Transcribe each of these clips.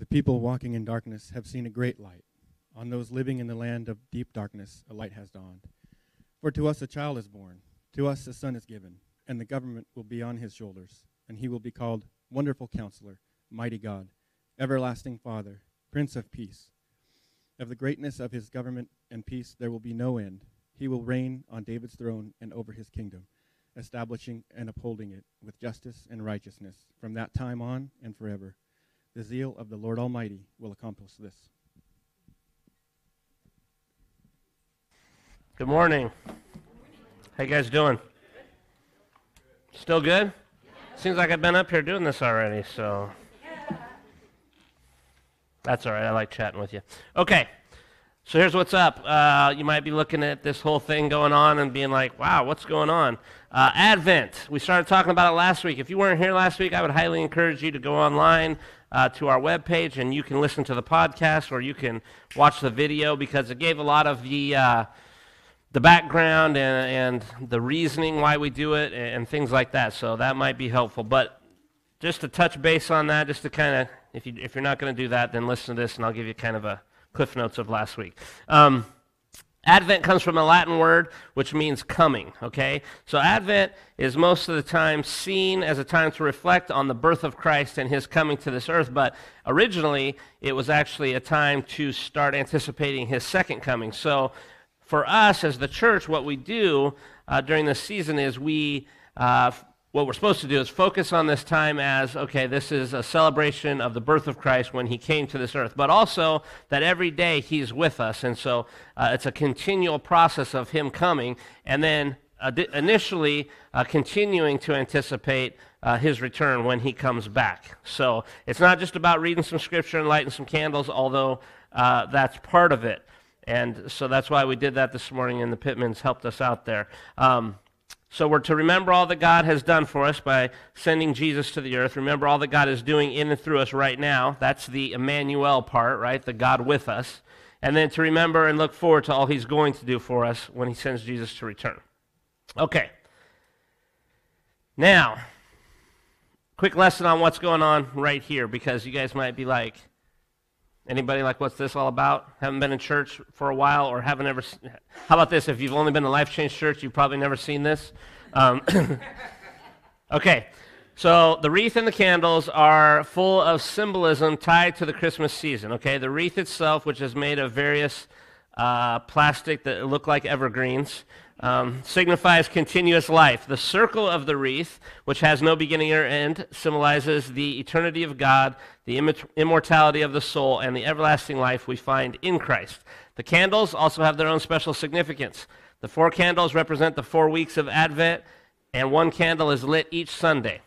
The people walking in darkness have seen a great light. On those living in the land of deep darkness, a light has dawned. For to us a child is born, to us a son is given, and the government will be on his shoulders, and he will be called Wonderful Counselor, Mighty God, Everlasting Father, Prince of Peace. Of the greatness of his government and peace there will be no end. He will reign on David's throne and over his kingdom, establishing and upholding it with justice and righteousness from that time on and forever. The zeal of the Lord Almighty will accomplish this. Good morning. How you guys doing? Still good? Seems like I've been up here doing this already, so that's all right. I like chatting with you. Okay. So here's what's up. Uh, you might be looking at this whole thing going on and being like, wow, what's going on? Uh, Advent. We started talking about it last week. If you weren't here last week, I would highly encourage you to go online uh, to our webpage and you can listen to the podcast or you can watch the video because it gave a lot of the, uh, the background and, and the reasoning why we do it and, and things like that. So that might be helpful. But just to touch base on that, just to kind of, if, you, if you're not going to do that, then listen to this and I'll give you kind of a cliff notes of last week. Um, Advent comes from a Latin word which means coming, okay? So Advent is most of the time seen as a time to reflect on the birth of Christ and his coming to this earth, but originally it was actually a time to start anticipating his second coming. So for us as the church, what we do uh, during this season is we uh, what we're supposed to do is focus on this time as okay, this is a celebration of the birth of Christ when he came to this earth, but also that every day he's with us. And so uh, it's a continual process of him coming and then uh, initially uh, continuing to anticipate uh, his return when he comes back. So it's not just about reading some scripture and lighting some candles, although uh, that's part of it. And so that's why we did that this morning, and the Pittmans helped us out there. Um, so we're to remember all that God has done for us by sending Jesus to the earth. Remember all that God is doing in and through us right now. That's the Emmanuel part, right? The God with us. And then to remember and look forward to all he's going to do for us when he sends Jesus to return. Okay. Now, quick lesson on what's going on right here because you guys might be like, Anybody like what's this all about? Haven't been in church for a while or haven't ever. How about this? If you've only been to Life Change Church, you've probably never seen this. Um, okay, so the wreath and the candles are full of symbolism tied to the Christmas season. Okay, the wreath itself, which is made of various uh, plastic that look like evergreens, um, signifies continuous life. The circle of the wreath, which has no beginning or end, symbolizes the eternity of God, the immortality of the soul, and the everlasting life we find in Christ. The candles also have their own special significance. The four candles represent the four weeks of Advent, and one candle is lit each Sunday.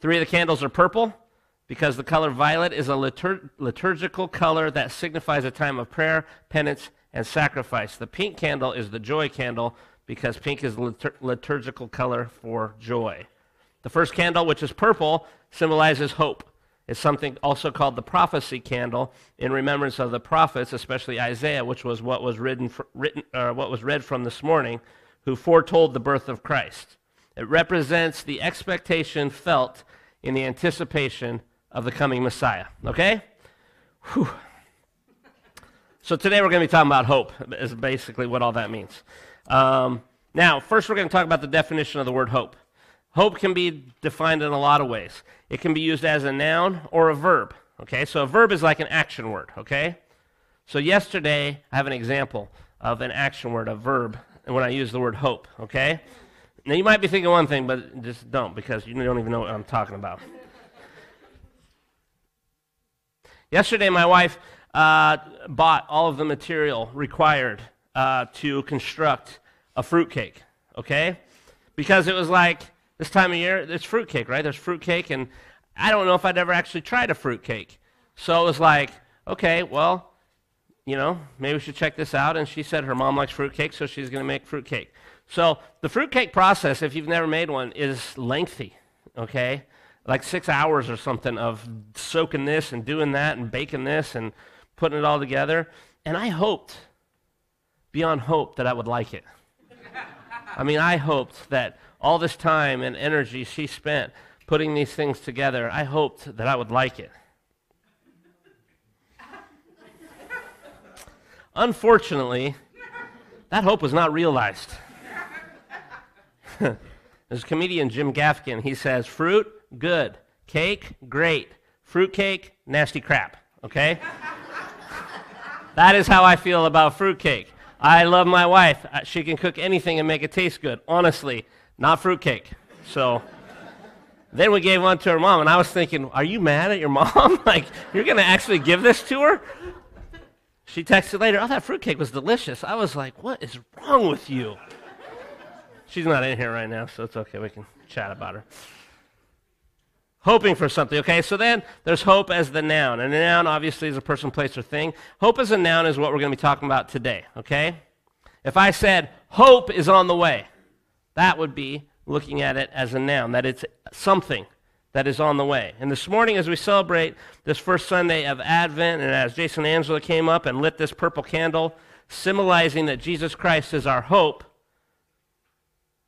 Three of the candles are purple because the color violet is a litur- liturgical color that signifies a time of prayer, penance, and sacrifice. The pink candle is the joy candle because pink is litur- liturgical color for joy. The first candle, which is purple, symbolizes hope. It's something also called the prophecy candle in remembrance of the prophets, especially Isaiah, which was what was written, written uh, what was read from this morning, who foretold the birth of Christ. It represents the expectation felt in the anticipation of the coming Messiah. Okay? Whew. So today we're going to be talking about hope, is basically what all that means. Um, now, first, we're going to talk about the definition of the word hope. Hope can be defined in a lot of ways. It can be used as a noun or a verb. Okay, so a verb is like an action word. Okay, so yesterday I have an example of an action word, a verb, when I use the word hope. Okay, now you might be thinking one thing, but just don't because you don't even know what I'm talking about. yesterday, my wife uh, bought all of the material required uh, to construct a fruitcake, okay? Because it was like this time of year, it's fruitcake, right? There's fruitcake, and I don't know if I'd ever actually tried a fruitcake. So it was like, okay, well, you know, maybe we should check this out. And she said her mom likes fruitcake, so she's going to make fruitcake. So the fruitcake process, if you've never made one, is lengthy, okay? Like six hours or something of soaking this and doing that and baking this and putting it all together. And I hoped beyond hope that I would like it. I mean, I hoped that all this time and energy she spent putting these things together, I hoped that I would like it. Unfortunately, that hope was not realized. There's comedian, Jim Gaffigan. He says, fruit, good. Cake, great. Fruit cake, nasty crap. Okay? that is how I feel about fruit cake. I love my wife. Uh, she can cook anything and make it taste good. Honestly, not fruitcake. So then we gave one to her mom, and I was thinking, are you mad at your mom? like, you're going to actually give this to her? She texted later, oh, that fruitcake was delicious. I was like, what is wrong with you? She's not in here right now, so it's okay. We can chat about her. Hoping for something, okay? So then there's hope as the noun. And the noun obviously is a person, place, or thing. Hope as a noun is what we're going to be talking about today, okay? If I said, hope is on the way, that would be looking at it as a noun, that it's something that is on the way. And this morning, as we celebrate this first Sunday of Advent, and as Jason Angela came up and lit this purple candle, symbolizing that Jesus Christ is our hope,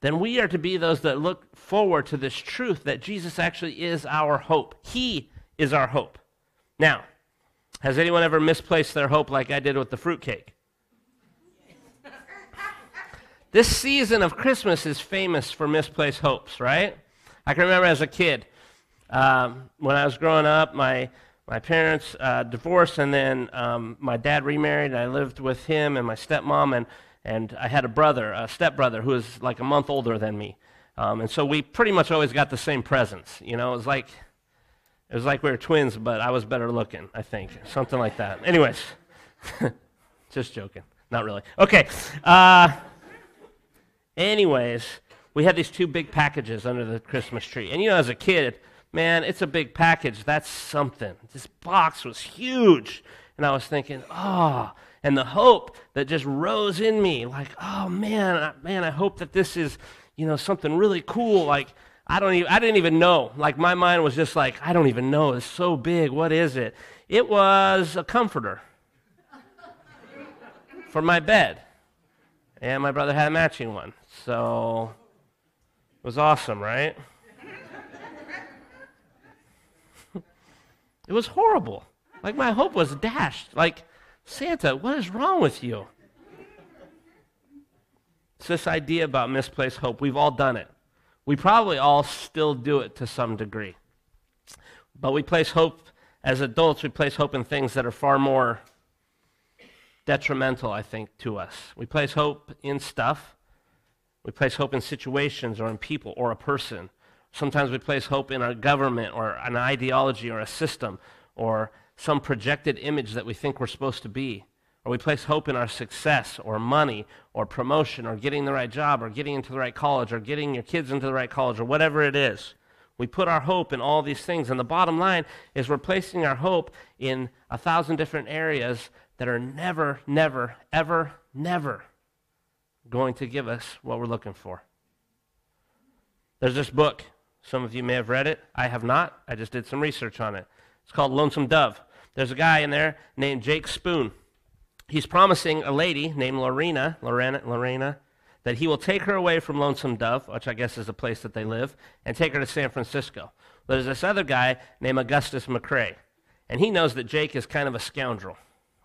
then we are to be those that look forward to this truth that Jesus actually is our hope. He is our hope. Now, has anyone ever misplaced their hope like I did with the fruitcake? this season of Christmas is famous for misplaced hopes, right? I can remember as a kid, um, when I was growing up, my, my parents uh, divorced, and then um, my dad remarried, and I lived with him and my stepmom, and, and I had a brother, a stepbrother, who was like a month older than me. Um, and so we pretty much always got the same presents. You know, it was like it was like we were twins, but I was better looking, I think, something like that. Anyways, just joking, not really. Okay. Uh, anyways, we had these two big packages under the Christmas tree, and you know, as a kid, man, it's a big package. That's something. This box was huge. And I was thinking, oh, and the hope that just rose in me, like, oh man, man, I hope that this is, you know, something really cool. Like, I don't even, I didn't even know. Like, my mind was just like, I don't even know. It's so big. What is it? It was a comforter for my bed. And my brother had a matching one. So it was awesome, right? It was horrible. Like my hope was dashed. Like, Santa, what is wrong with you? It's this idea about misplaced hope. We've all done it. We probably all still do it to some degree. But we place hope, as adults, we place hope in things that are far more detrimental, I think, to us. We place hope in stuff. We place hope in situations or in people or a person. Sometimes we place hope in a government or an ideology or a system or some projected image that we think we're supposed to be. Or we place hope in our success or money or promotion or getting the right job or getting into the right college or getting your kids into the right college or whatever it is. We put our hope in all these things. And the bottom line is we're placing our hope in a thousand different areas that are never, never, ever, never going to give us what we're looking for. There's this book some of you may have read it. I have not. I just did some research on it. It's called Lonesome Dove. There's a guy in there named Jake Spoon. He's promising a lady named Lorena, Lorena, Lorena, that he will take her away from Lonesome Dove, which I guess is the place that they live, and take her to San Francisco. There's this other guy named Augustus McCrae, and he knows that Jake is kind of a scoundrel,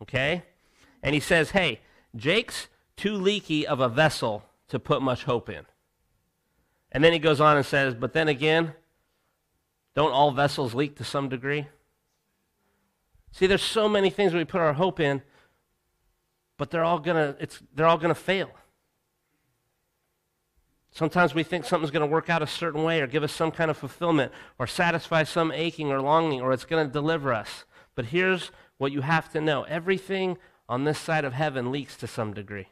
okay? And he says, hey, Jake's too leaky of a vessel to put much hope in. And then he goes on and says, But then again, don't all vessels leak to some degree? See, there's so many things we put our hope in, but they're all gonna it's they're all gonna fail. Sometimes we think something's going to work out a certain way or give us some kind of fulfillment or satisfy some aching or longing or it's going to deliver us. But here's what you have to know everything on this side of heaven leaks to some degree.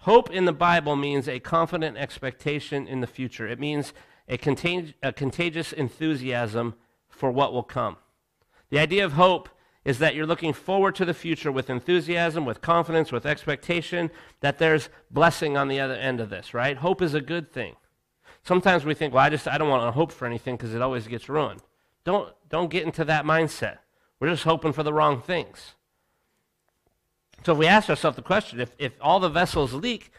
Hope in the Bible means a confident expectation in the future. It means a, contag- a, contagious enthusiasm for what will come. The idea of hope is that you're looking forward to the future with enthusiasm, with confidence, with expectation that there's blessing on the other end of this, right? Hope is a good thing. Sometimes we think, well, I just I don't want to hope for anything because it always gets ruined. Don't don't get into that mindset. We're just hoping for the wrong things. So if we ask ourselves the question, if, if all the vessels leak,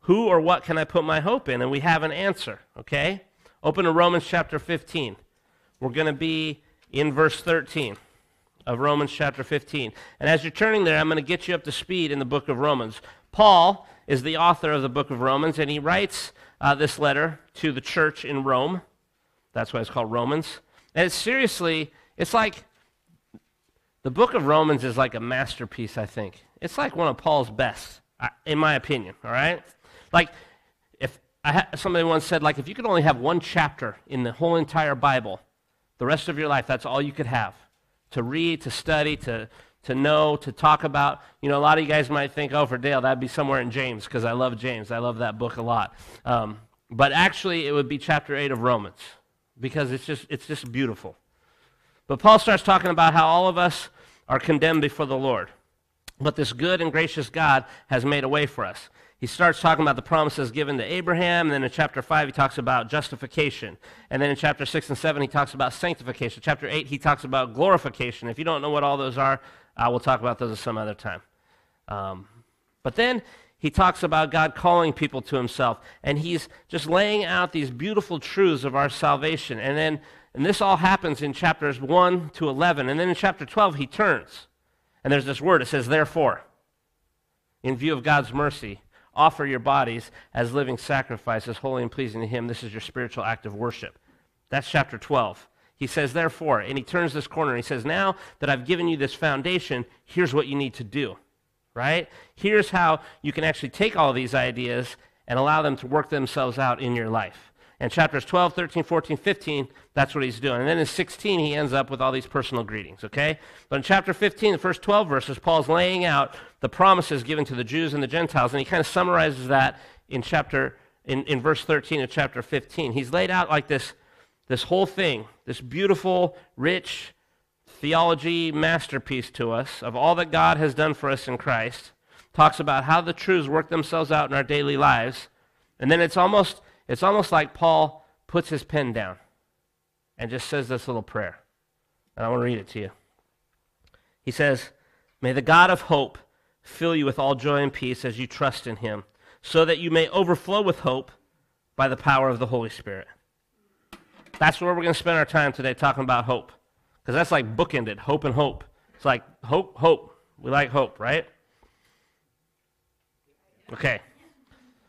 who or what can I put my hope in? And we have an answer, okay? Open to Romans chapter 15. We're going to be in verse 13. of Romans chapter 15. And as you're turning there, I'm going to get you up to speed in the book of Romans. Paul is the author of the book of Romans, and he writes uh, this letter to the church in Rome. That's why it's called Romans. And it's seriously, it's like the book of Romans is like a masterpiece, I think. It's like one of Paul's best, in my opinion, all right? Like, ha- somebody once said, like, if you could only have one chapter in the whole entire Bible, the rest of your life, that's all you could have to read, to study, to, to know, to talk about. You know, a lot of you guys might think, oh, for Dale, that'd be somewhere in James, because I love James. I love that book a lot. Um, but actually, it would be chapter 8 of Romans, because it's just, it's just beautiful. But Paul starts talking about how all of us are condemned before the Lord. But this good and gracious God has made a way for us he starts talking about the promises given to Abraham. And then in chapter 5, he talks about justification. And then in chapter 6 and 7, he talks about sanctification. Chapter 8, he talks about glorification. If you don't know what all those are, uh, we'll talk about those at some other time. Um, but then he talks about God calling people to himself. And he's just laying out these beautiful truths of our salvation. And then, and this all happens in chapters 1 to 11. And then in chapter 12, he turns. And there's this word, it says, therefore, in view of God's mercy offer your bodies as living sacrifices, holy and pleasing to Him. This is your spiritual act of worship. That's chapter 12. He says, therefore, and he turns this corner and he says, now that I've given you this foundation, here's what you need to do, right? Here's how you can actually take all these ideas and allow them to work themselves out in your life. And chapters 12, 13, 14, 15, that's what he's doing. And then in 16, he ends up with all these personal greetings, okay? But in chapter 15, the first 12 verses, Paul's laying out the promises given to the Jews and the Gentiles, and he kind of summarizes that in chapter, in, in verse 13 of chapter 15. He's laid out like this, this whole thing, this beautiful, rich theology masterpiece to us of all that God has done for us in Christ, talks about how the truths work themselves out in our daily lives, and then it's almost it's almost like Paul puts his pen down and just says this little prayer. And I want to read it to you. He says, May the God of hope fill you with all joy and peace as you trust in him, so that you may overflow with hope by the power of the Holy Spirit. That's where we're going to spend our time today talking about hope. Because that's like bookended hope and hope. It's like hope, hope. We like hope, right? Okay.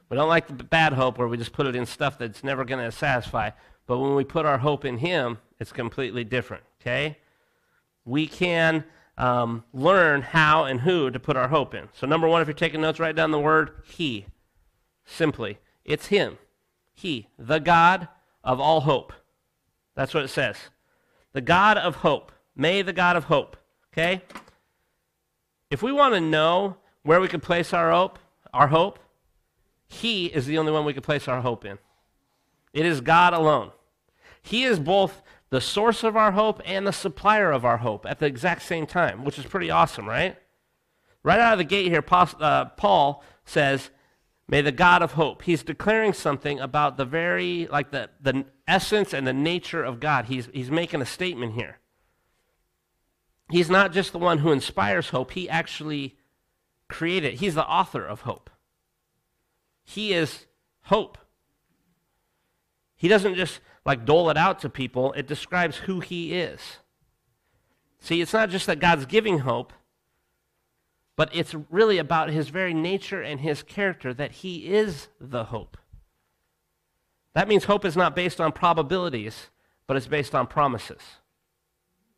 We don't like the bad hope where we just put it in stuff that's never going to satisfy. But when we put our hope in Him, it's completely different, okay? We can um, learn how and who to put our hope in. So, number one, if you're taking notes, write down the word He. Simply, it's Him. He, the God of all hope. That's what it says. The God of hope. May the God of hope. Okay? If we want to know where we can place our hope, our hope, he is the only one we can place our hope in. It is God alone. He is both the source of our hope and the supplier of our hope at the exact same time, which is pretty awesome, right? Right out of the gate here, uh, Paul says, May the God of hope. He's declaring something about the very, like the, the essence and the nature of God. He's, he's making a statement here. He's not just the one who inspires hope, he actually created, he's the author of hope. He is hope. He doesn't just like dole it out to people, it describes who he is. See, it's not just that God's giving hope, but it's really about his very nature and his character that he is the hope. That means hope is not based on probabilities, but it's based on promises.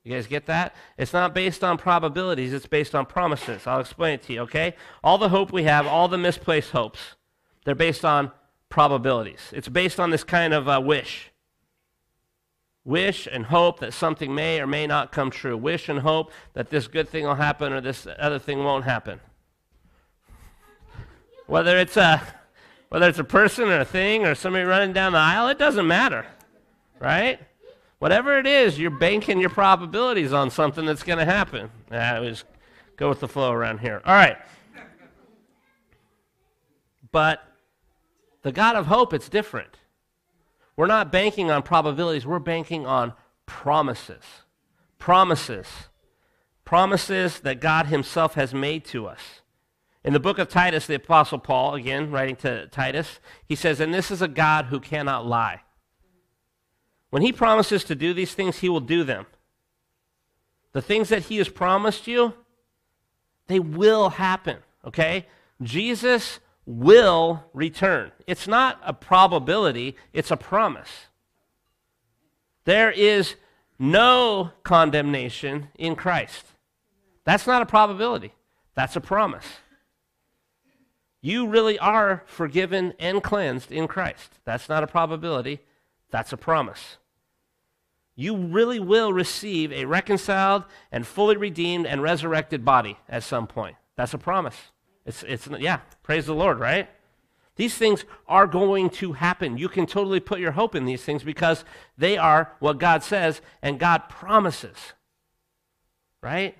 You guys get that? It's not based on probabilities, it's based on promises. I'll explain it to you, okay? All the hope we have, all the misplaced hopes, they're based on probabilities. It's based on this kind of uh, wish. Wish and hope that something may or may not come true. Wish and hope that this good thing will happen or this other thing won't happen. Whether it's a, whether it's a person or a thing or somebody running down the aisle, it doesn't matter, right? Whatever it is, you're banking your probabilities on something that's going to happen. Ah, just go with the flow around here. All right. But the God of hope, it's different. We're not banking on probabilities, we're banking on promises. Promises. Promises that God Himself has made to us. In the book of Titus, the Apostle Paul, again, writing to Titus, he says, And this is a God who cannot lie. When He promises to do these things, He will do them. the things that he has promised you, they will happen, okay? Jesus will return. It's not a probability, it's a promise. There is no condemnation in Christ. That's not a probability, that's a promise. You really are forgiven and cleansed in Christ. That's not a probability, that's a promise. You really will receive a reconciled and fully redeemed and resurrected body at some point. That's a promise. It's, it's, yeah, praise the Lord, right? These things are going to happen. You can totally put your hope in these things because they are what God says and God promises, right?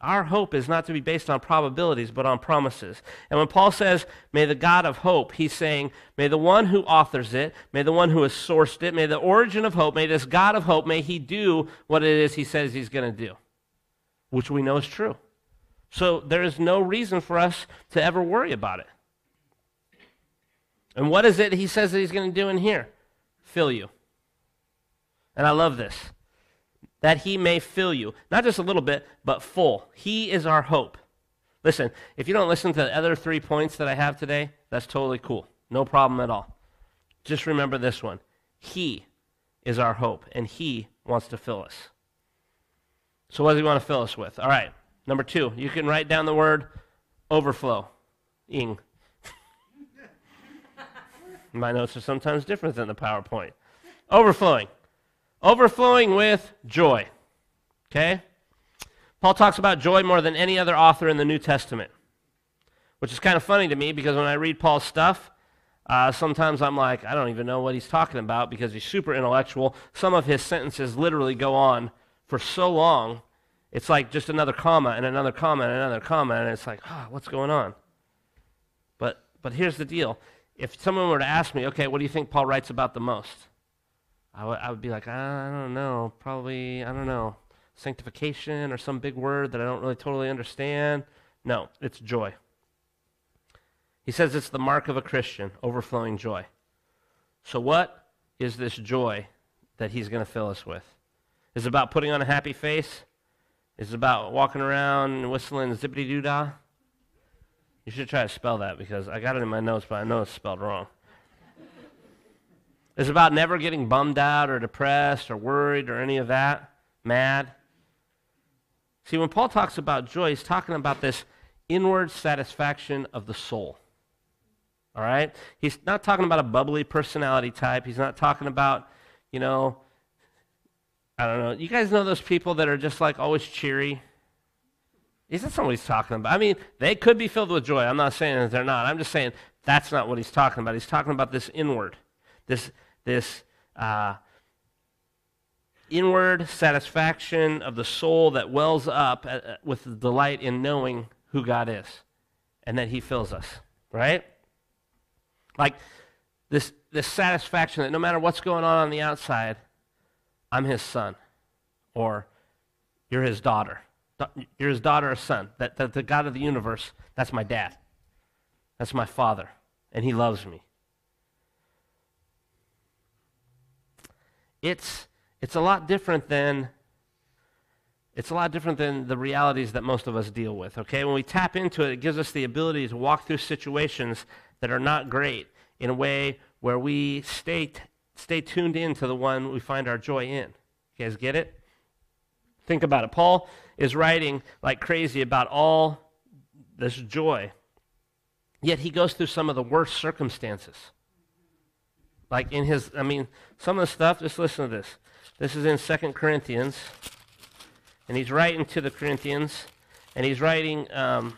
Our hope is not to be based on probabilities, but on promises. And when Paul says, may the God of hope, he's saying, may the one who authors it, may the one who has sourced it, may the origin of hope, may this God of hope, may he do what it is he says he's going to do, which we know is true. So there is no reason for us to ever worry about it. And what is it he says that he's going to do in here? Fill you. And I love this that he may fill you. Not just a little bit, but full. He is our hope. Listen, if you don't listen to the other three points that I have today, that's totally cool. No problem at all. Just remember this one He is our hope, and He wants to fill us. So, what does He want to fill us with? All right, number two, you can write down the word overflow. Ing. My notes are sometimes different than the PowerPoint. Overflowing. Overflowing with joy. Okay? Paul talks about joy more than any other author in the New Testament, which is kind of funny to me because when I read Paul's stuff, uh, sometimes I'm like, I don't even know what he's talking about because he's super intellectual. Some of his sentences literally go on for so long, it's like just another comma and another comma and another comma, and it's like, oh, what's going on? But, but here's the deal. If someone were to ask me, okay, what do you think Paul writes about the most? I, w- I would be like, I don't know, probably, I don't know, sanctification or some big word that I don't really totally understand. No, it's joy. He says it's the mark of a Christian, overflowing joy. So, what is this joy that he's going to fill us with? Is it about putting on a happy face? Is about walking around whistling zippity doo dah? You should try to spell that because I got it in my notes, but I know it's spelled wrong. It's about never getting bummed out or depressed or worried or any of that, mad. See, when Paul talks about joy, he's talking about this inward satisfaction of the soul. All right? He's not talking about a bubbly personality type. He's not talking about, you know, I don't know. You guys know those people that are just like always cheery? Is that what he's talking about? I mean, they could be filled with joy. I'm not saying that they're not. I'm just saying that's not what he's talking about. He's talking about this inward, this this uh, inward satisfaction of the soul that wells up at, uh, with the delight in knowing who God is and that He fills us, right? Like this, this satisfaction that no matter what's going on on the outside, I'm His son, or you're His daughter. You're His daughter or son. That, that the God of the universe, that's my dad. That's my father, and He loves me. it's, it's a lot different than it's a lot different than the realities that most of us deal with, okay? When we tap into it, it gives us the ability to walk through situations that are not great in a way where we stay, t- stay tuned in to the one we find our joy in. You guys get it? Think about it. Paul is writing like crazy about all this joy, yet he goes through some of the worst circumstances. Like in his, I mean, some of the stuff, just listen to this. This is in Second Corinthians, and he's writing to the Corinthians, and he's writing, um,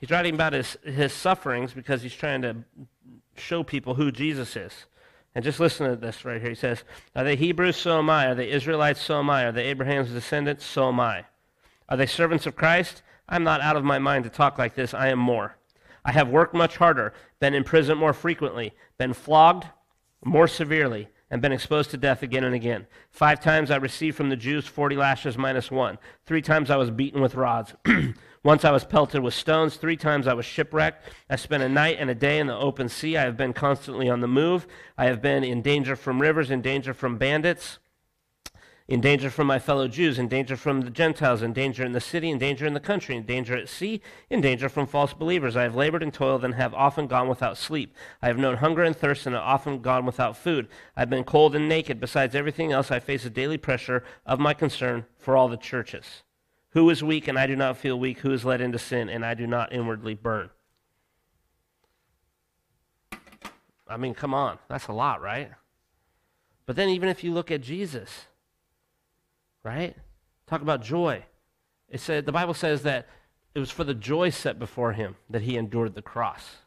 he's writing about his, his sufferings because he's trying to show people who Jesus is. And just listen to this right here. He says, Are they Hebrews? So am I. Are they Israelites? So am I. Are they Abraham's descendants? So am I. Are they servants of Christ? I'm not out of my mind to talk like this. I am more. I have worked much harder, been in prison more frequently, been flogged more severely, and been exposed to death again and again. Five times I received from the Jews 40 lashes minus one. Three times I was beaten with rods. Once I was pelted with stones. Three times I was shipwrecked. I spent a night and a day in the open sea. I have been constantly on the move. I have been in danger from rivers, in danger from bandits in danger from my fellow Jews, in danger from the Gentiles, in danger in the city, in danger in the country, in danger at sea, in danger from false believers. I have labored and toiled and have often gone without sleep. I have known hunger and thirst and have often gone without food. I have been cold and naked. Besides everything else, I face the daily pressure of my concern for all the churches. Who is weak and I do not feel weak? Who is led into sin and I do not inwardly burn? I mean, come on. That's a lot, right? But then, even if you look at Jesus, right? Talk about joy. It said the Bible says that it was for the joy set before him that he endured the cross.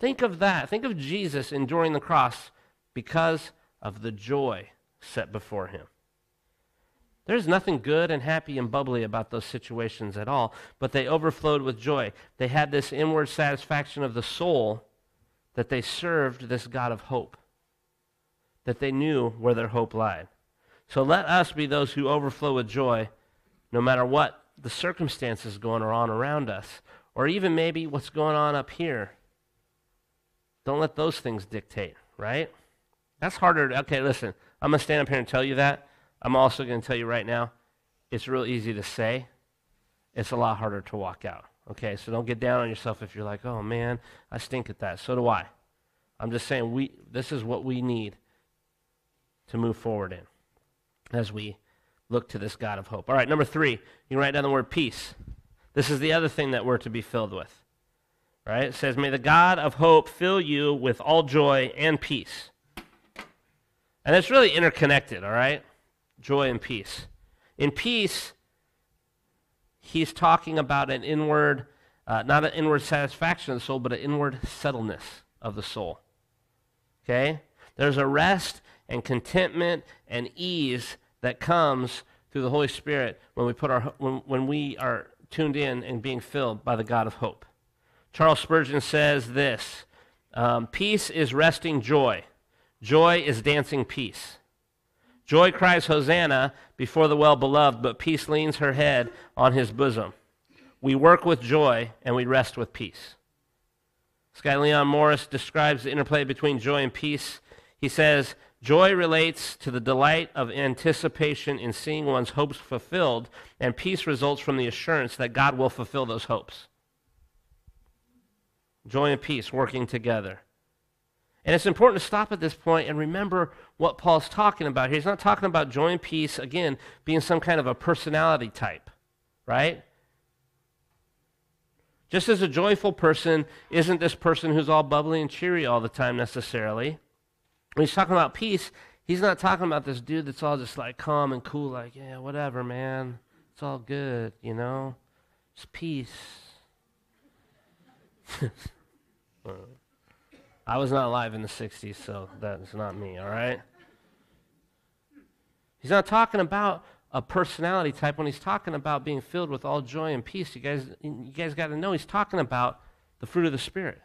Think of that. Think of Jesus enduring the cross because of the joy set before him. There's nothing good and happy and bubbly about those situations at all, but they overflowed with joy. They had this inward satisfaction of the soul that they served this God of hope, that they knew where their hope lied. So let us be those who overflow with joy no matter what the circumstances going on around us, or even maybe what's going on up here. Don't let those things dictate, right? That's harder. To, okay, listen, I'm going to stand up here and tell you that. I'm also going to tell you right now, it's real easy to say. It's a lot harder to walk out. Okay, so don't get down on yourself if you're like, oh man, I stink at that. So do I. I'm just saying we this is what we need to move forward in as we look to this God of hope. All right, number three, you can write down the word peace. This is the other thing that we're to be filled with. Right? It says, May the God of hope fill you with all joy and peace. And it's really interconnected, all right? Joy and peace. In peace, he's talking about an inward, uh, not an inward satisfaction of the soul, but an inward settledness of the soul. Okay? There's a rest and contentment and ease that comes through the Holy Spirit when we, put our, when, when we are tuned in and being filled by the God of hope. Charles Spurgeon says this um, Peace is resting joy, joy is dancing peace. Joy cries Hosanna before the well beloved, but peace leans her head on his bosom. We work with joy and we rest with peace. Scott Leon Morris describes the interplay between joy and peace. He says, Joy relates to the delight of anticipation in seeing one's hopes fulfilled, and peace results from the assurance that God will fulfill those hopes. Joy and peace working together. And it's important to stop at this point and remember what Paul's talking about here. He's not talking about joy and peace, again, being some kind of a personality type, right? Just as a joyful person isn't this person who's all bubbly and cheery all the time necessarily. When he's talking about peace, he's not talking about this dude that's all just like calm and cool, like, yeah, whatever, man. It's all good, you know? It's peace. I was not alive in the 60s, so that's not me, all right? He's not talking about a personality type when he's talking about being filled with all joy and peace. You guys, you guys got to know he's talking about the fruit of the Spirit.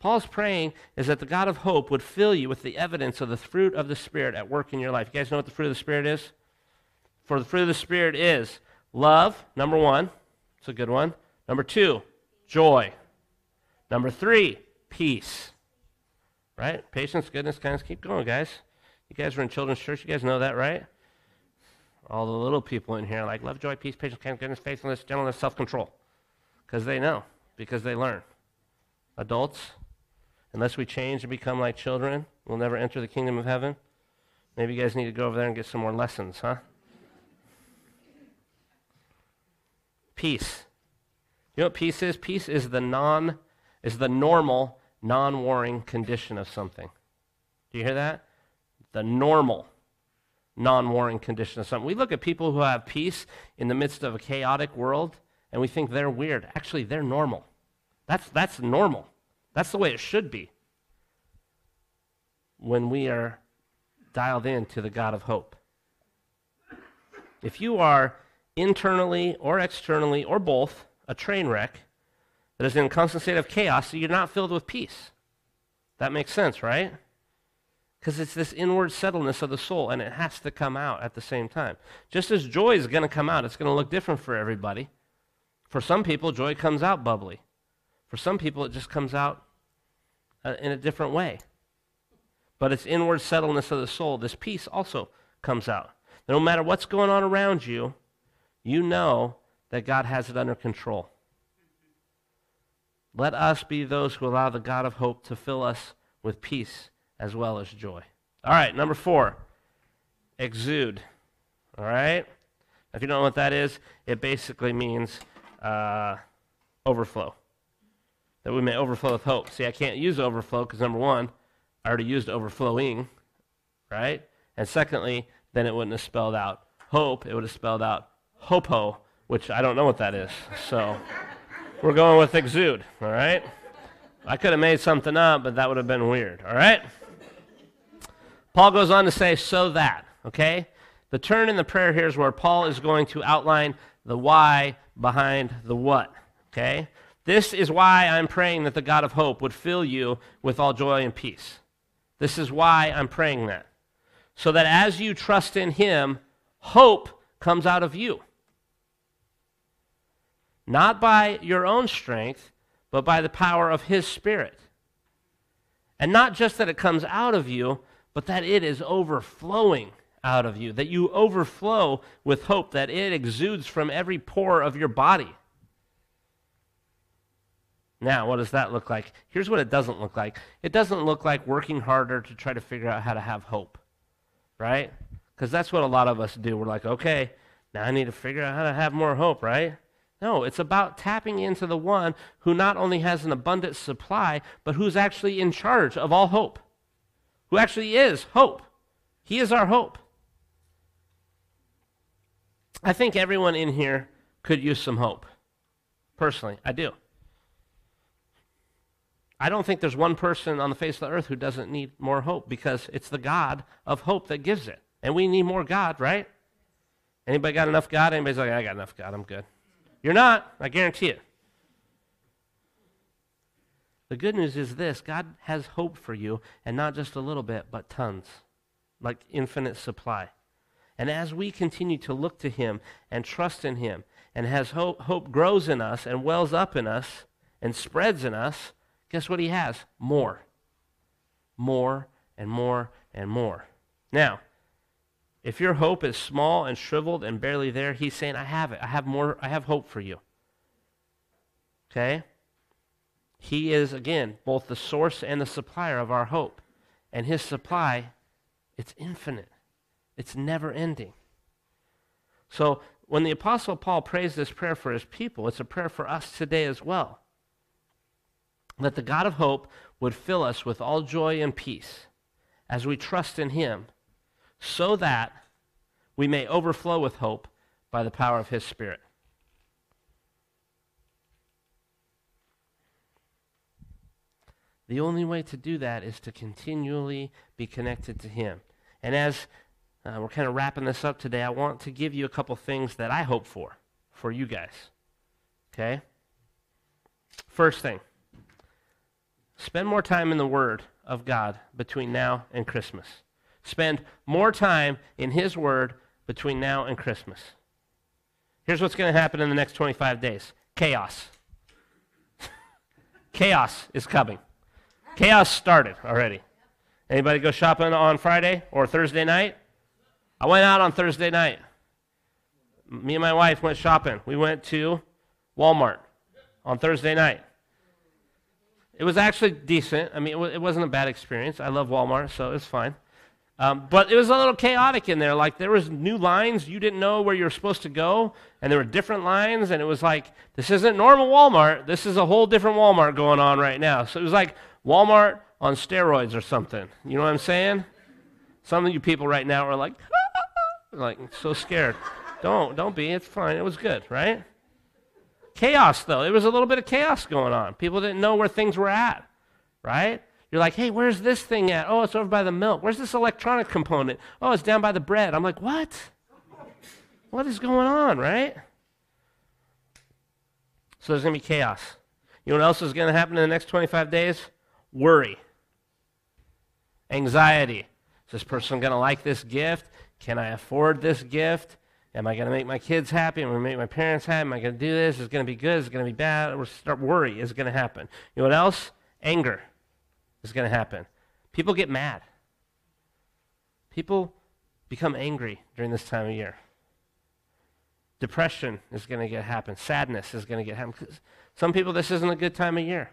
Paul's praying is that the God of hope would fill you with the evidence of the fruit of the Spirit at work in your life. You guys know what the fruit of the Spirit is? For the fruit of the Spirit is love, number one. It's a good one. Number two, joy. Number three, peace. Right? Patience, goodness, kindness. Keep going, guys. You guys are in children's church. You guys know that, right? All the little people in here like love, joy, peace, patience, kindness, goodness, faithfulness, gentleness, self control. Because they know, because they learn. Adults, Unless we change and become like children, we'll never enter the kingdom of heaven. Maybe you guys need to go over there and get some more lessons, huh? Peace. You know what peace is? Peace is the non is the normal, non-warring condition of something. Do you hear that? The normal non-warring condition of something. We look at people who have peace in the midst of a chaotic world and we think they're weird. Actually, they're normal. That's that's normal. That's the way it should be when we are dialed in to the God of hope. If you are internally or externally or both a train wreck that is in a constant state of chaos, so you're not filled with peace. That makes sense, right? Because it's this inward settledness of the soul, and it has to come out at the same time. Just as joy is going to come out, it's going to look different for everybody. For some people, joy comes out bubbly. For some people, it just comes out uh, in a different way. But it's inward settledness of the soul. This peace also comes out. No matter what's going on around you, you know that God has it under control. Let us be those who allow the God of hope to fill us with peace as well as joy. All right, number four, exude. All right? If you don't know what that is, it basically means uh, overflow. That we may overflow with hope. See, I can't use overflow because, number one, I already used overflowing, right? And secondly, then it wouldn't have spelled out hope, it would have spelled out hopo, which I don't know what that is. So we're going with exude, all right? I could have made something up, but that would have been weird, all right? Paul goes on to say, so that, okay? The turn in the prayer here is where Paul is going to outline the why behind the what, okay? This is why I'm praying that the God of hope would fill you with all joy and peace. This is why I'm praying that. So that as you trust in Him, hope comes out of you. Not by your own strength, but by the power of His Spirit. And not just that it comes out of you, but that it is overflowing out of you, that you overflow with hope, that it exudes from every pore of your body. Now, what does that look like? Here's what it doesn't look like it doesn't look like working harder to try to figure out how to have hope, right? Because that's what a lot of us do. We're like, okay, now I need to figure out how to have more hope, right? No, it's about tapping into the one who not only has an abundant supply, but who's actually in charge of all hope, who actually is hope. He is our hope. I think everyone in here could use some hope. Personally, I do. I don't think there's one person on the face of the earth who doesn't need more hope because it's the God of hope that gives it. And we need more God, right? Anybody got enough God? Anybody's like, I got enough God, I'm good. You're not, I guarantee it. The good news is this God has hope for you, and not just a little bit, but tons, like infinite supply. And as we continue to look to Him and trust in Him, and as hope, hope grows in us and wells up in us and spreads in us, guess what He has? More. More and more and more. Now, if your hope is small and shriveled and barely there, he's saying, I have it. I have more, I have hope for you. Okay? He is, again, both the source and the supplier of our hope. And his supply, it's infinite, it's never ending. So when the Apostle Paul prays this prayer for his people, it's a prayer for us today as well. That the God of hope would fill us with all joy and peace as we trust in him so that we may overflow with hope by the power of his Spirit. The only way to do that is to continually be connected to him. And as uh, we're kind of wrapping this up today, I want to give you a couple things that I hope for, for you guys. Okay? First thing spend more time in the Word of God between now and Christmas. Spend more time in His Word between now and Christmas. Here's what's going to happen in the next 25 days chaos. chaos is coming. Chaos started already. Anybody go shopping on Friday or Thursday night? I went out on Thursday night. Me and my wife went shopping. We went to Walmart on Thursday night. It was actually decent. I mean, it, wasn't a bad experience. I love Walmart, so it's fine. Um, but it was a little chaotic in there. Like there was new lines you didn't know where you were supposed to go, and there were different lines, and it was like this isn't normal Walmart. This is a whole different Walmart going on right now. So it was like Walmart on steroids or something. You know what I'm saying? Some of you people right now are like, like so scared. Don't don't be. It's fine. It was good, right? Chaos though. It was a little bit of chaos going on. People didn't know where things were at, right? You're like, hey, where's this thing at? Oh, it's over by the milk. Where's this electronic component? Oh, it's down by the bread. I'm like, what? What is going on, right? So there's going to be chaos. You know what else is going to happen in the next 25 days? Worry, anxiety. Is this person going to like this gift? Can I afford this gift? Am I going to make my kids happy? Am I going to make my parents happy? Am I going to do this? Is it going to be good? Is it going to be bad? Or start worry is going to happen. You know what else? Anger is going to happen. People get mad. People become angry during this time of year. Depression is going to get happen. Sadness is going to get happen. Some people, this isn't a good time of year.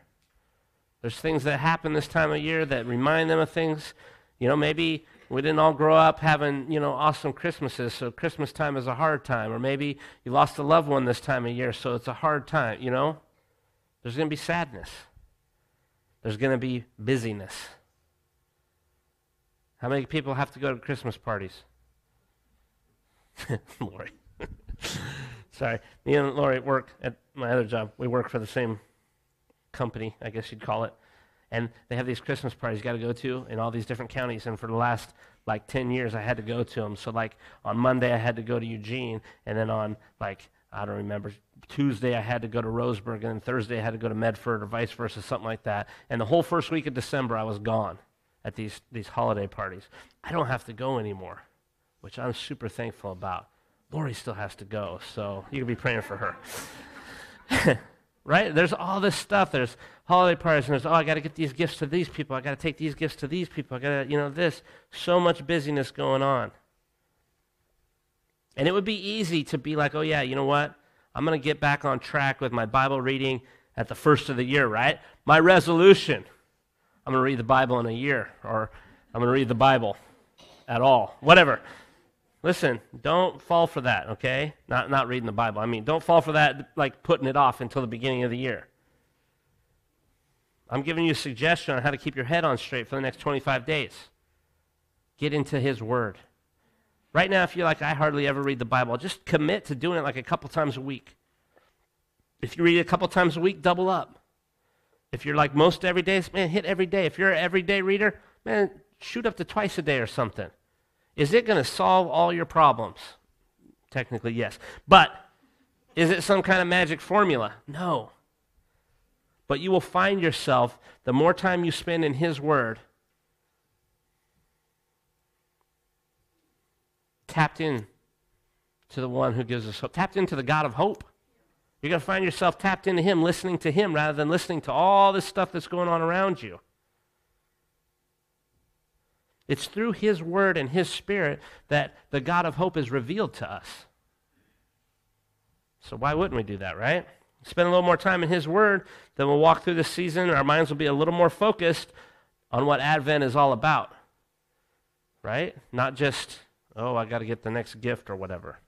There's things that happen this time of year that remind them of things. You know, maybe we didn't all grow up having, you know, awesome Christmases, so Christmas time is a hard time. Or maybe you lost a loved one this time of year, so it's a hard time, you know? There's going to be sadness. There's going to be busyness. How many people have to go to Christmas parties? Lori. Sorry. Me and Lori work at my other job. We work for the same company, I guess you'd call it. And they have these Christmas parties you got to go to in all these different counties. And for the last like 10 years, I had to go to them. So, like, on Monday, I had to go to Eugene. And then on, like, I don't remember, Tuesday, I had to go to Roseburg. And then Thursday, I had to go to Medford or vice versa, something like that. And the whole first week of December, I was gone at these, these holiday parties. I don't have to go anymore, which I'm super thankful about. Lori still has to go, so you can be praying for her. right? There's all this stuff. There's holiday parties, and there's, oh, I got to get these gifts to these people. I got to take these gifts to these people. I got to, you know, this. So much busyness going on. And it would be easy to be like, oh, yeah, you know what? I'm going to get back on track with my Bible reading at the first of the year, right? My resolution I'm going to read the Bible in a year, or I'm going to read the Bible at all, whatever. Listen, don't fall for that, okay? Not, not reading the Bible. I mean, don't fall for that, like putting it off until the beginning of the year. I'm giving you a suggestion on how to keep your head on straight for the next 25 days. Get into His Word. Right now, if you're like, I hardly ever read the Bible, just commit to doing it like a couple times a week. If you read it a couple times a week, double up. If you're like most every day, man, hit every day. If you're an everyday reader, man, shoot up to twice a day or something. Is it going to solve all your problems? Technically, yes. But is it some kind of magic formula? No. But you will find yourself, the more time you spend in His Word, tapped in to the one who gives us hope, tapped into the God of hope. You're going to find yourself tapped into Him, listening to Him rather than listening to all this stuff that's going on around you. It's through His Word and His Spirit that the God of hope is revealed to us. So, why wouldn't we do that, right? Spend a little more time in His Word, then we'll walk through this season. Our minds will be a little more focused on what Advent is all about, right? Not just, oh, I got to get the next gift or whatever.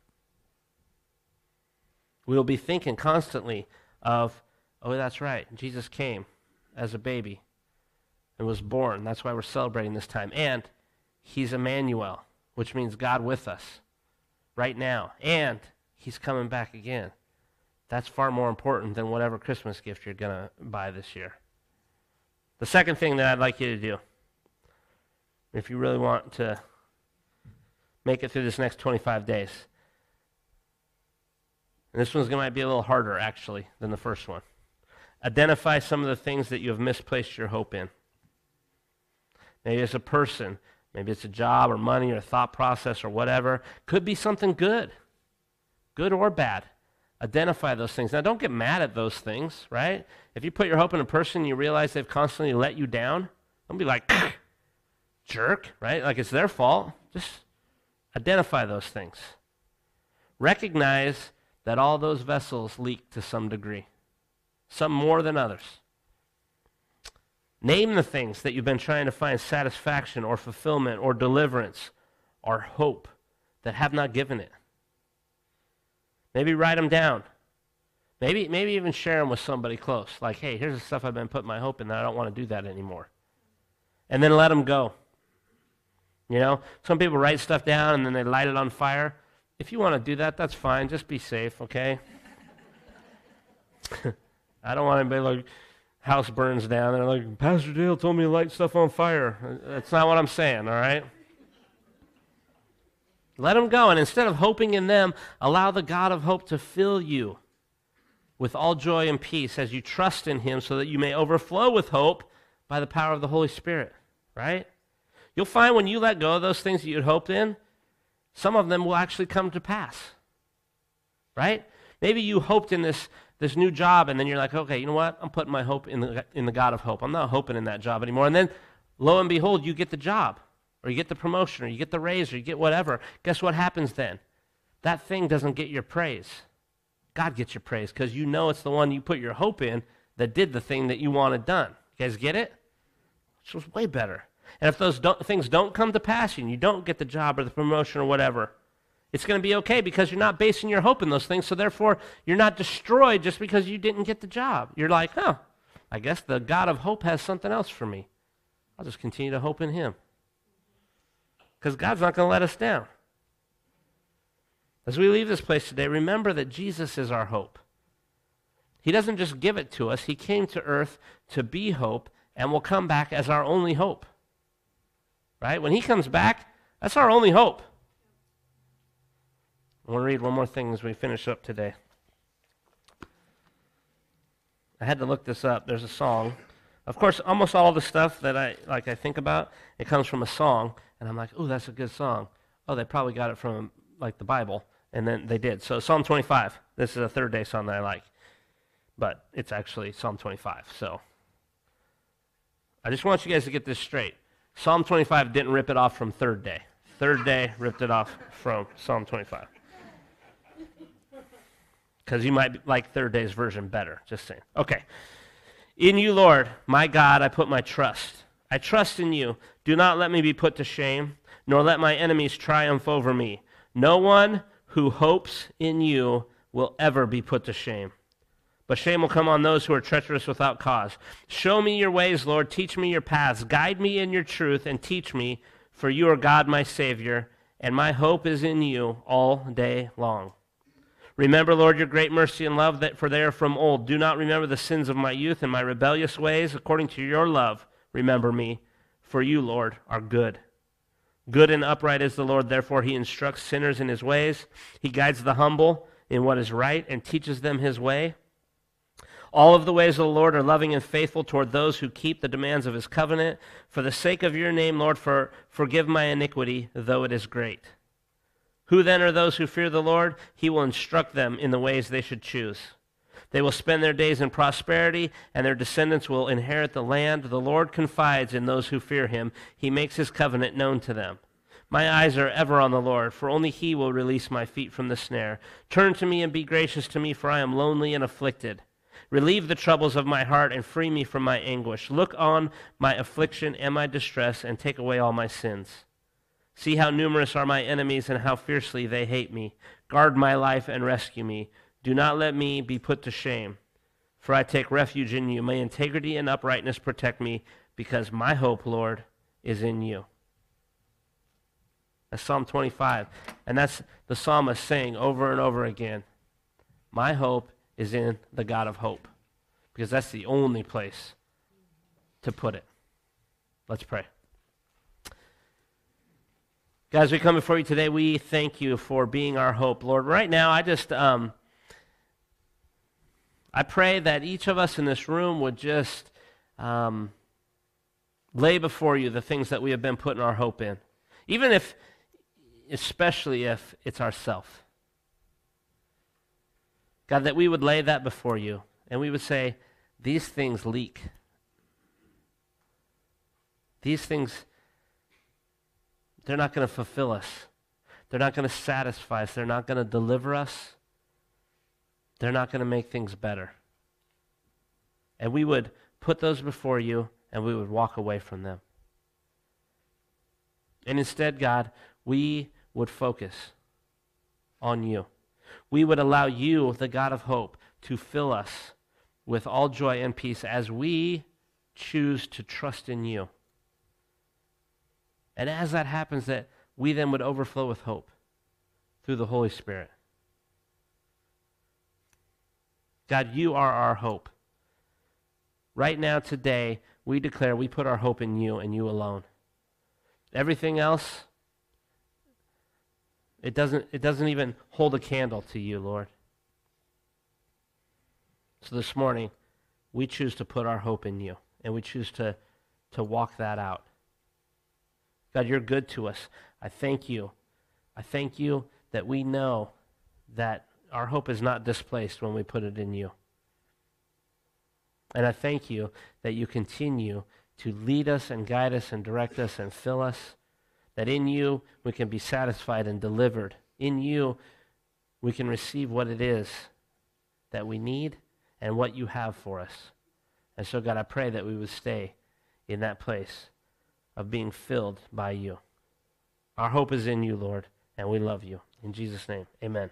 We will be thinking constantly of, oh, that's right, Jesus came as a baby and was born. That's why we're celebrating this time. And he's Emmanuel, which means God with us right now. And he's coming back again. That's far more important than whatever Christmas gift you're going to buy this year. The second thing that I'd like you to do, if you really want to make it through this next 25 days, and this one's going to be a little harder, actually, than the first one. Identify some of the things that you have misplaced your hope in. Maybe it's a person, maybe it's a job or money or a thought process or whatever. Could be something good, good or bad. Identify those things. Now, don't get mad at those things, right? If you put your hope in a person and you realize they've constantly let you down, don't be like, jerk, right? Like it's their fault. Just identify those things. Recognize that all those vessels leak to some degree, some more than others. Name the things that you've been trying to find satisfaction or fulfillment or deliverance or hope that have not given it. Maybe write them down. Maybe, maybe even share them with somebody close. Like, hey, here's the stuff I've been putting my hope in that I don't want to do that anymore. And then let them go. You know, some people write stuff down and then they light it on fire. If you want to do that, that's fine. Just be safe, okay? I don't want anybody like house burns down and like Pastor Dale told me to light stuff on fire. That's not what I'm saying, all right? Let them go, and instead of hoping in them, allow the God of hope to fill you with all joy and peace as you trust in Him, so that you may overflow with hope by the power of the Holy Spirit. Right? You'll find when you let go of those things that you'd hoped in, some of them will actually come to pass. Right? Maybe you hoped in this, this new job, and then you're like, okay, you know what? I'm putting my hope in the, in the God of hope. I'm not hoping in that job anymore. And then, lo and behold, you get the job. or you get the promotion, or you get the raise, or you get whatever, guess what happens then? That thing doesn't get your praise. God gets your praise because you know it's the one you put your hope in that did the thing that you wanted done. You guys get it? Which was way better. And if those don't, things don't come to pass and you don't get the job or the promotion or whatever, it's going to be okay because you're not basing your hope in those things. So therefore, you're not destroyed just because you didn't get the job. You're like, huh, I guess the God of hope has something else for me. I'll just continue to hope in him. Because God's not going to let us down. As we leave this place today, remember that Jesus is our hope. He doesn't just give it to us, He came to earth to be hope and will come back as our only hope. Right? When He comes back, that's our only hope. I want to read one more thing as we finish up today. I had to look this up. There's a song. Of course, almost all the stuff that I like I think about, it comes from a song, and I'm like, "Oh, that's a good song." Oh, they probably got it from like the Bible. And then they did. So Psalm 25. This is a Third Day song that I like. But it's actually Psalm 25. So I just want you guys to get this straight. Psalm 25 didn't rip it off from Third Day. Third Day ripped it off from Psalm 25. Because you might like Third Day's version better. Just saying. Okay. In you, Lord, my God, I put my trust. I trust in you. Do not let me be put to shame, nor let my enemies triumph over me. No one who hopes in you will ever be put to shame. But shame will come on those who are treacherous without cause. Show me your ways, Lord. Teach me your paths. Guide me in your truth and teach me, for you are God, my Savior, and my hope is in you all day long. Remember, Lord, your great mercy and love, that for they are from old. Do not remember the sins of my youth and my rebellious ways. According to your love, remember me, for you, Lord, are good. Good and upright is the Lord, therefore he instructs sinners in his ways. He guides the humble in what is right and teaches them his way. All of the ways of the Lord are loving and faithful toward those who keep the demands of his covenant. For the sake of your name, Lord, for, forgive my iniquity, though it is great. Who then are those who fear the Lord? He will instruct them in the ways they should choose. They will spend their days in prosperity, and their descendants will inherit the land. The Lord confides in those who fear him. He makes his covenant known to them. My eyes are ever on the Lord, for only he will release my feet from the snare. Turn to me and be gracious to me, for I am lonely and afflicted. Relieve the troubles of my heart and free me from my anguish. Look on my affliction and my distress and take away all my sins. See how numerous are my enemies and how fiercely they hate me. Guard my life and rescue me. Do not let me be put to shame, for I take refuge in you. May integrity and uprightness protect me, because my hope, Lord, is in you. That's Psalm 25. And that's the psalmist saying over and over again My hope is in the God of hope, because that's the only place to put it. Let's pray. Guys, we come before you today. We thank you for being our hope, Lord. Right now, I just. Um, I pray that each of us in this room would just um, lay before you the things that we have been putting our hope in, even if, especially if it's ourself. God, that we would lay that before you and we would say, these things leak. These things, they're not going to fulfill us. They're not going to satisfy us. They're not going to deliver us. They're not going to make things better. And we would put those before you and we would walk away from them. And instead, God, we would focus on you. We would allow you, the God of hope, to fill us with all joy and peace as we choose to trust in you. And as that happens, that we then would overflow with hope through the Holy Spirit. God, you are our hope. Right now, today, we declare we put our hope in you and you alone. Everything else, it doesn't, it doesn't even hold a candle to you, Lord. So this morning, we choose to put our hope in you, and we choose to, to walk that out. God, you're good to us. I thank you. I thank you that we know that our hope is not displaced when we put it in you. And I thank you that you continue to lead us and guide us and direct us and fill us that in you we can be satisfied and delivered. In you we can receive what it is that we need and what you have for us. And so, God, I pray that we would stay in that place of being filled by you. Our hope is in you, Lord, and we love you. In Jesus' name, amen.